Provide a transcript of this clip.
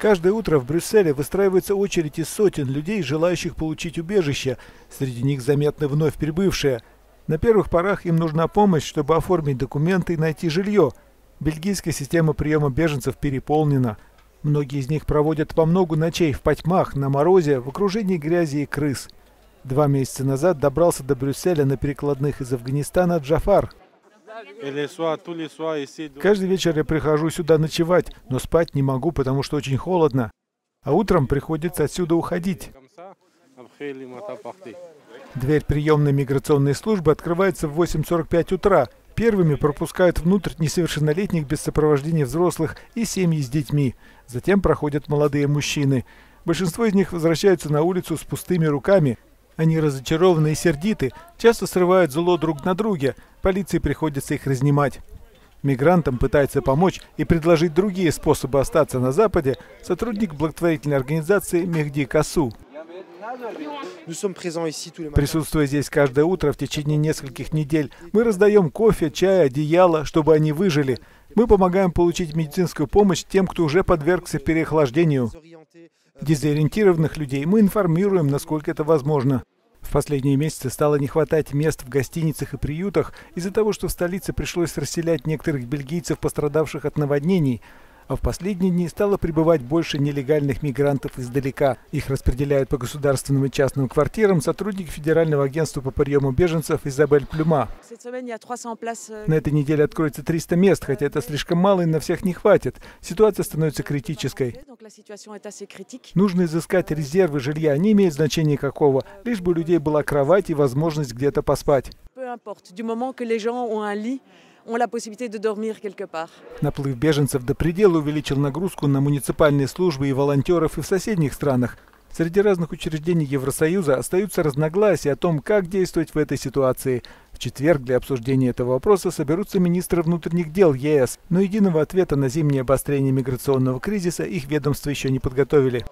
Каждое утро в Брюсселе выстраивается очередь из сотен людей, желающих получить убежище. Среди них заметны вновь прибывшие. На первых порах им нужна помощь, чтобы оформить документы и найти жилье. Бельгийская система приема беженцев переполнена. Многие из них проводят по много ночей в потьмах, на морозе, в окружении грязи и крыс. Два месяца назад добрался до Брюсселя на перекладных из Афганистана Джафар. Каждый вечер я прихожу сюда ночевать, но спать не могу, потому что очень холодно. А утром приходится отсюда уходить. Дверь приемной миграционной службы открывается в 8.45 утра. Первыми пропускают внутрь несовершеннолетних без сопровождения взрослых и семьи с детьми. Затем проходят молодые мужчины. Большинство из них возвращаются на улицу с пустыми руками. Они разочарованы и сердиты, часто срывают зло друг на друге. Полиции приходится их разнимать. Мигрантам пытается помочь и предложить другие способы остаться на Западе сотрудник благотворительной организации Мехди Касу. Присутствуя здесь каждое утро в течение нескольких недель, мы раздаем кофе, чай, одеяло, чтобы они выжили. Мы помогаем получить медицинскую помощь тем, кто уже подвергся переохлаждению. Дезориентированных людей мы информируем, насколько это возможно. В последние месяцы стало не хватать мест в гостиницах и приютах из-за того, что в столице пришлось расселять некоторых бельгийцев, пострадавших от наводнений, а в последние дни стало прибывать больше нелегальных мигрантов издалека. Их распределяют по государственным и частным квартирам сотрудники Федерального агентства по приему беженцев Изабель Плюма. На этой неделе откроется 300 мест, хотя это слишком мало и на всех не хватит. Ситуация становится критической. Нужно изыскать резервы жилья, не имеет значения какого, лишь бы у людей была кровать и возможность где-то поспать ont la possibilité de dormir quelque part. Наплыв беженцев до предела увеличил нагрузку на муниципальные службы и волонтеров и в соседних странах. Среди разных учреждений Евросоюза остаются разногласия о том, как действовать в этой ситуации. В четверг для обсуждения этого вопроса соберутся министры внутренних дел ЕС, но единого ответа на зимнее обострение миграционного кризиса их ведомства еще не подготовили.